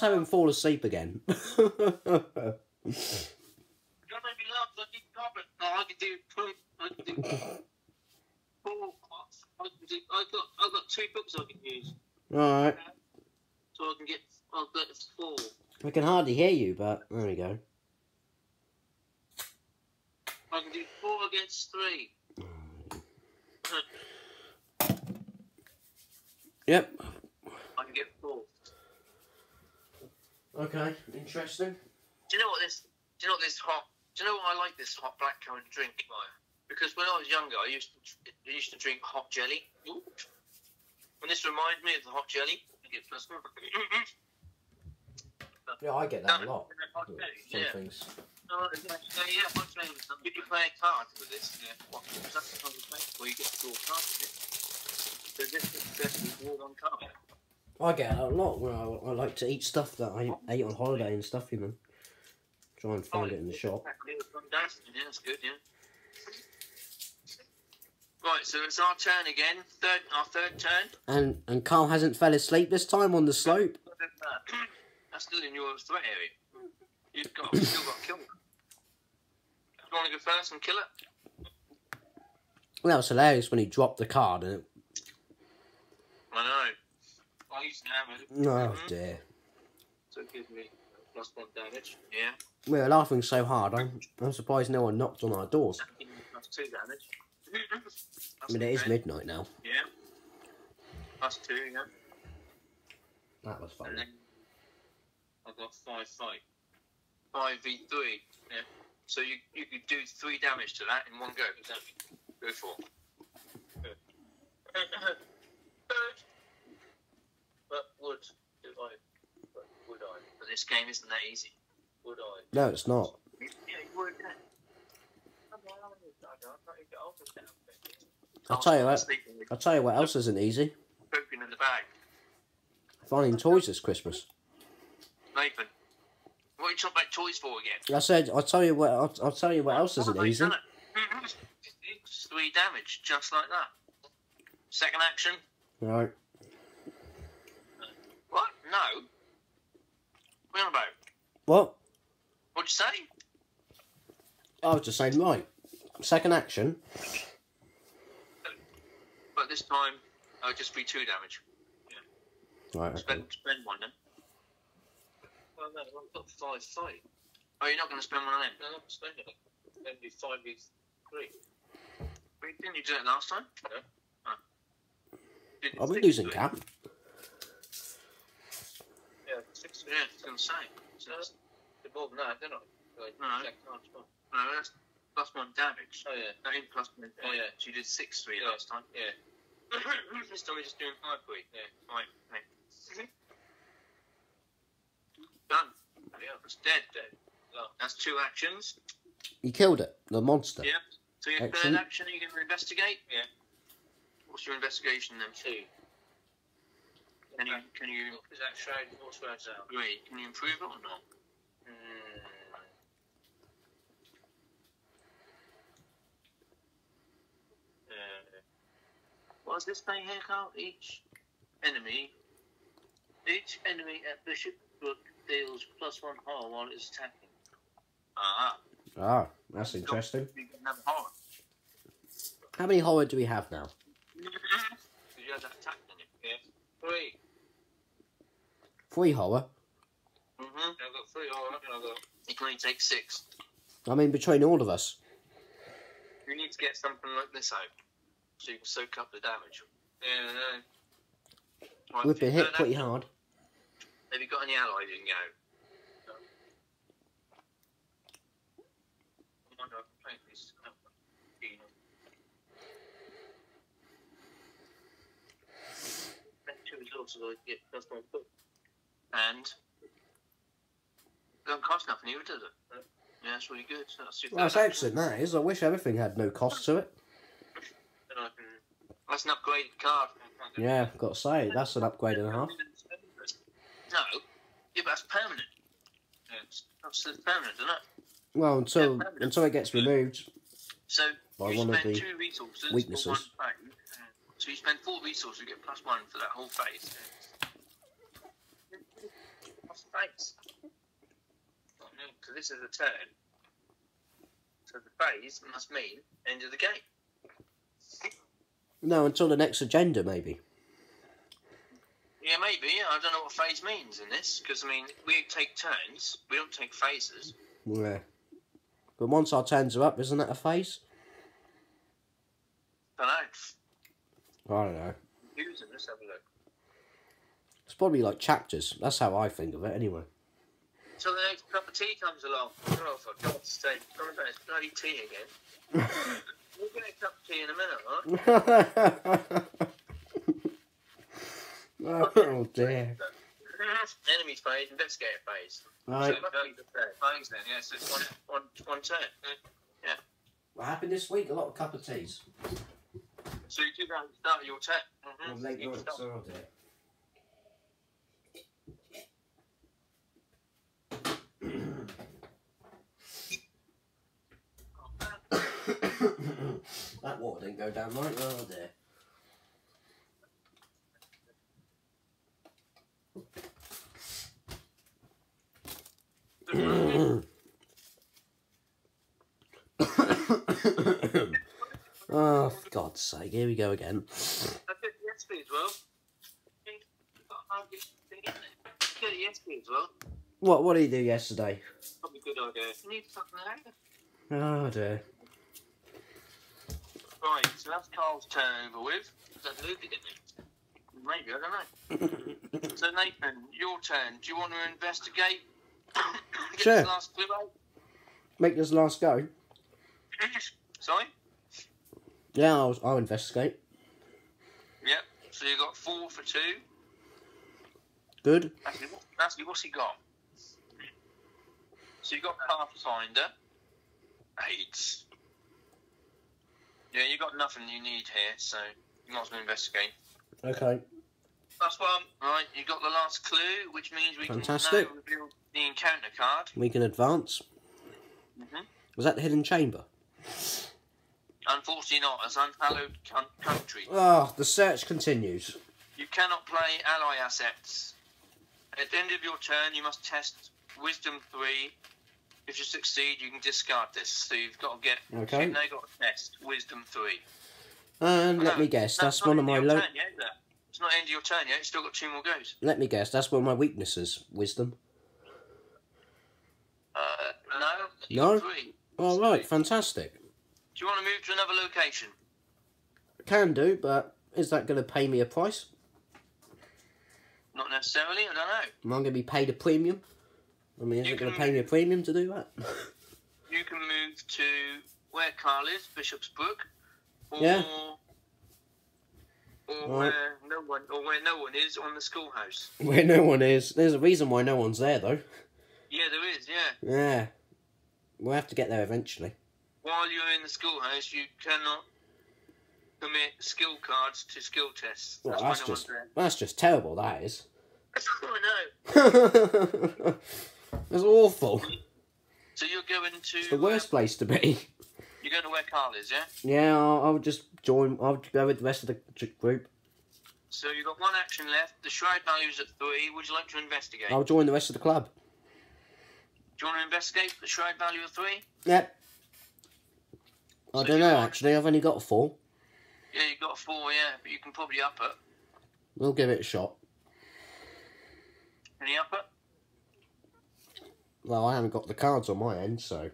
have him fall asleep again. Don't make me laugh. I did carpet. No, I can do. I can do. Four. I can got. I got two books I can use, Alright. so I can get. I'll get four. I can hardly hear you, but there we go. I can do four against three. Yep. I can get four. Okay, interesting. Do you know what this? Do you know what this hot? Do you know why I like this hot blackcurrant drink? Because when I was younger, I used to I used to drink hot jelly. Ooh. And this reminds me of the hot jelly. You get plus one. Yeah, I get that a lot. Hot Some yeah. things. Oh, yeah, yeah, yeah, hot. Did you play a card with this? Yeah. What? Is that the kind of play? Where you get to draw cards with it? So this is basically draw one card. I get that a lot where I, I like to eat stuff that I ate on holiday and stuff, you know. Try and find it in the shop. Yeah, that's good, yeah. Right, so it's our turn again. Third, our third turn. And and Carl hasn't fell asleep this time on the slope. That's still in your threat area. You've got still got to kill it. You want to go first and kill it? Well, that was hilarious when he dropped the card and it, I know. I used to hammer it. oh mm-hmm. dear. So it gives me plus one damage. Yeah. We were laughing so hard. I'm I'm surprised no one knocked on our doors. That gives me plus two damage. I mean, it is midnight now. Yeah. Plus two, yeah. That was fun. I've got five fight. Five v three. Yeah. So you you could do three damage to that in one go. Exactly. Go for. it. Good. Good. But would do I? But would I? But this game isn't that easy. Would I? No, it's not. Yeah, you would. yeah. Come on, I don't know, you get off this damn thing. I'll tell you what. I'll tell you what else isn't easy. pooping in the bag. Finding toys this Christmas. Nathan, what are you talking about toys for again? I said I'll tell you what I'll, I'll tell you what else isn't easy. It's three damage, just like that. Second action. Right. What? No. What are you about? What? What'd you say? I was just saying right. Second action. But this time, I'll just be two damage. Right. Okay. Spend, spend one then. Oh, well, no, I've got five fight. Oh, you're not going to spend one of them? No, I'm not spending it. Then do five v three. Wait, didn't you do it last time? No. Oh. Did Are we losing three? cap? Yeah, six. Yeah, I was going to say. So that's more than that, didn't I? Like, no. No, that's plus one damage. Oh, yeah. That ain't plus one. Oh, yeah. She did six three last time. Yeah. this time we're just doing five three. Yeah. Right. Mm-hmm. right. Done. Yeah, it's dead, dead. That's two actions. You killed it. The monster. Yeah. So your Excellent. third action, are you going to investigate? Yeah. What's your investigation then? Two. Can you can you is that shade what's words out? Wait, can you improve it or not? Hmm. Uh, what does this thing here called? Each enemy each enemy at Bishop Brook deals plus one hull while it's attacking. Ah. Ah, that's interesting. You can have horror. How many horror do we have now? Because you had that attack, didn't you? Yeah. Three. Three horror. Mm-hmm. I've got three horror, and I've got... You can only take six. I mean, between all of us. You need to get something like this out, so you can soak up the damage. Yeah, I know. Right, We've been hit third pretty action. hard. Have you got any allies in go? No. I wonder I can play this. Spend two resources I get plus one book. And don't cost nothing either, does it? Yeah, that's really good. That's, Well, that's third excellent, that is. I wish everything had no cost to it. action. Then I can... That's an upgraded card. Yeah, got to say, that's an upgrade and a half. No, yeah, but that's permanent. Yeah, it's, that's permanent, isn't it? Well, until until it gets removed. So By you one of spend the two resources weaknesses. for one phase. So you spend four resources, you get plus one for that whole phase. What's the. Because this is a turn. So the phase must mean end of the game. No, until the next agenda, maybe. Yeah, maybe. I don't know what phase means in this, because, I mean, we take turns, we don't take phases. Yeah. But once our turns are up, isn't that a phase? don't know. I don't know. Confusing. Let's have a look. Probably like chapters. That's how I think of it, anyway. So the next cup of tea comes along. Oh, for God's sake. About it's bloody tea again. We'll get a cup of tea in a minute, huh? oh dear. Enemy phase, investigator phase. Right. So, phase then, yes, it's one, one, one turn. Yeah. What happened this week? A lot of cup of teas. So you do that at the start of your turn. Mm-hmm. Well, late You nights, stop. oh dear. That water didn't go down right. Oh dear. oh, for God's sake, here we go again. I did it yesterday as well. I'll get the thing in there. Did it yesterday as well. What What did he do yesterday? Probably a good idea. You need something there. Oh dear. Right, so that's Carl's turn over with. Is that Luke? Maybe, I don't know. So Nathan, your turn. Do you want to investigate? Get Sure. this last clue out? Make this last go. Sorry? Yeah, I'll, I'll investigate. Yep. So you got four for two. Good. Actually, what- actually what's he got? So you got Pathfinder. Eight. Yeah, you got nothing you need here, so you might as well investigate. Okay. That's one. Right, you got the last clue, which means we Fantastic. can now reveal the encounter card. We can advance. Mhm. Was that the hidden chamber? Unfortunately not, as unhallowed con- country. Oh, the search continues. You cannot play ally assets. At the end of your turn, you must test Wisdom 3. If you succeed, you can discard this. So you've got to get. Okay. You've now got a test Wisdom 3. And let No, me guess, that's not one of my low. turn yet. It's not end of your turn yet. You've still got two more goes. Let me guess, that's one of my weaknesses. Wisdom. Uh, no. No? Three. All right, fantastic. Do you want to move to another location? Can do, but is that going to pay me a price? Not necessarily. I don't know. Am I going to be paid a premium? I mean, is You it going to pay me a premium to do that? You can move to where Carl is, Bishop's Brook, or Yeah. or Right. where no one or where no one is on the schoolhouse. Where no one is. There's a reason why no one's there, though. Yeah, there is. Yeah. Yeah. We'll have to get there eventually. While you're in the schoolhouse, you cannot commit skill cards to skill tests. Well, That's that's no one's just that's just terrible. That is. I know. That's awful. So you're going to It's the worst um, place to be. you're going to where Carl is, yeah. Yeah, I'll, I'll just join. I'll go with the rest of the group. So you've got one action left. The shroud value's at three. Would you like to investigate? I'll join the rest of the club. Do you want to investigate the shroud value of three? Yep. I So don't know. Actually, I've only got a four. Yeah, you've got four, yeah, but you can probably up it. We'll give it a shot. Can you up it? Well, I haven't got the cards on my end, so